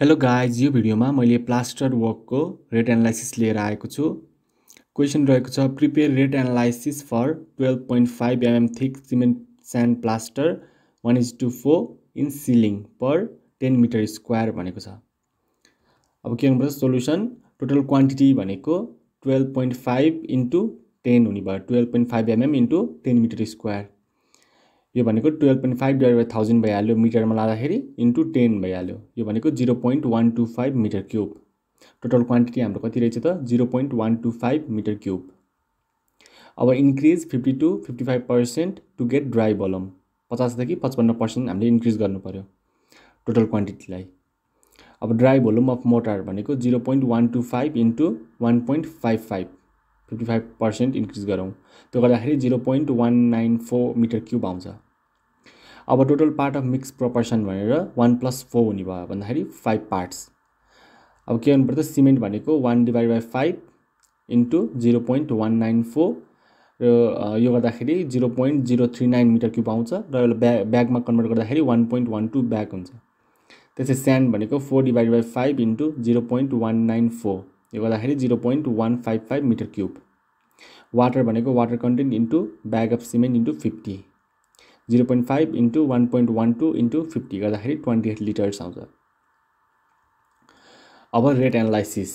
Hello guys यो भिडियोमा मैले प्लास्टर वर्कको रेट एनालाइसिस लिएर आएको छु। क्वेसन रहेको छ prepare rate analysis for twelve point five MM thick cement sand plaster one is to four in ceiling per ten metre square भनेको छ। अब के गर्नुपर्छ सोल्युसन टोटल क्वान्टिटी भनेको twelve point five into ten हुने भयो। Twelve point five MM into ten metre square यो भनेको twelve point five divide by thousand भइहाल्यो मिटरमा लाँदाखेरि इन्टु टेन भइहाल्यो। यो भनेको zero point one two five metre cube total quantity हाम्रो कति रहेछ त? Zero point one two five metre cube अब increase fifty two fifty five percent to get dry volume पचासदेखि पचपन्न पर्सेन्ट हामीले इन्क्रिज गर्नु पऱ्यो टोटल क्वान्टिटीलाई अब ड्राई भोल्युम अफ मोटर भनेको zero point one two five into one point five five fifty five percent increase गरौँ। त्यो गर्दाखेरि zero point one nine four metre cube आउँछ। अब total part of mix proportion भनेर one plus four हुने भयो भन्दाखेरि फाइभ पार्ट्स अब के गर्नु पर्छ? सिमेन्ट भनेको one divide by five into zero point one nine four र यो गर्दाखेरि zero point zero three nine metre cube आउँछ र यसलाई ब्या ब्यागमा कन्भर्ट गर्दाखेरि one point one two bag हुन्छ। त्यसै स्यान्ड भनेको four divide by five into zero point one nine four यो गर्दाखेरि zero point one five five metre cube. Water भनेको water content into bag of cement into fifty. Zero point five into one point one two into fifty गर्दाखेरि twenty eight litres आउँछ। अब rate analysis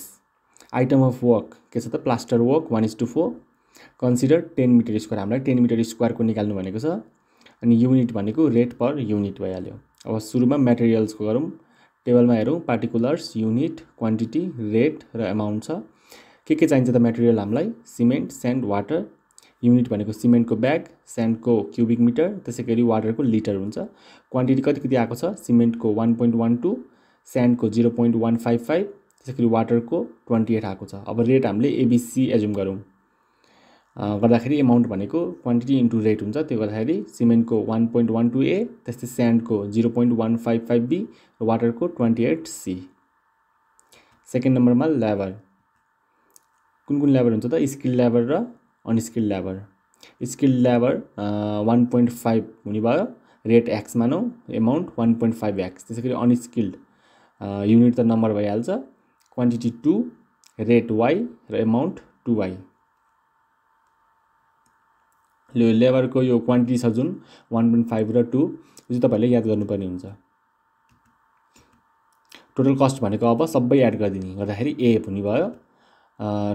item of work के छ त? Plaster work one is to four consider ten metre square हामीलाई ten metre स्क्वायरको निकाल्नु भनेको छ। अनि युनिट भनेको रेट पर युनिट भइहाल्यो। अब सुरुमा मेटेरियल्सको गरौँ। टेबलमा हेरौँ पार्टिकुलर्स युनिट क्वान्टिटी रेट र एमाउन्ट छ। के के चाहिन्छ त मेटेरियल हामीलाई? सिमेन्ट स्यान्ड वाटर युनिट भनेको सिमेन्टको ब्याग स्यान्डको क्युबिक मिटर त्यसै गरी वाटरको लिटर हुन्छ। क्वान्टिटी कति कति आएको छ? सिमेन्टको one point one two स्यान्डको zero point one five five त्यसै गरी वाटरको ट्वेन्टी एट आएको छ। अब रेट हामीले एबिसी एजुम गरौँ। गर्दाखेरि एमाउन्ट भनेको क्वान्टिटी इन्टु रेट हुन्छ। त्यो गर्दाखेरि सिमेन्टको one point one two A त्यस्तै स्यान्डको zero point one five five B र वाटरको ट्वेन्टी एट सी सेकेन्ड नम्बरमा लेबर कुन कुन लेबर हुन्छ त? स्किल लेबर र unskill labour skill labour one point five हुने भयो रेट एक्स मानौँ। Amount one point five X त्यसै गरी अनस्किल्ड युनिट त नम्बर भइहाल्छ। क्वान्टिटी टू रेट वाइ र एमाउन्ट टु वाइ यो लेबरको यो क्वान्टिटी छ जुन वान पोइन्ट फाइभ र टू यो चाहिँ तपाईँहरूले याद गर्नुपर्ने हुन्छ। टोटल कस्ट भनेको अब सबै एड गरिदिने गर्दाखेरि ए हुने भयो।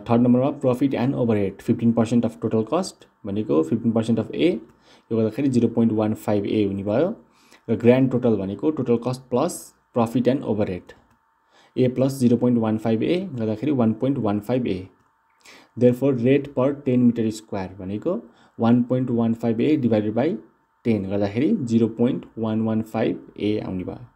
थर्ड नम्बरमा profit and overhead fifteen percent of total cost भनेको फिफ्टिन पर्सेन्ट अफ ए यो गर्दाखेरि zero point one five A हुने भयो। र ग्रान्ड टोटल भनेको total cost plus profit and overhead A plus zero point one five A गर्दाखेरि one point one five A therefore rate per ten metre square भनेको one point one five A divided by ten गर्दाखेरि zero point one one five A आउने भयो।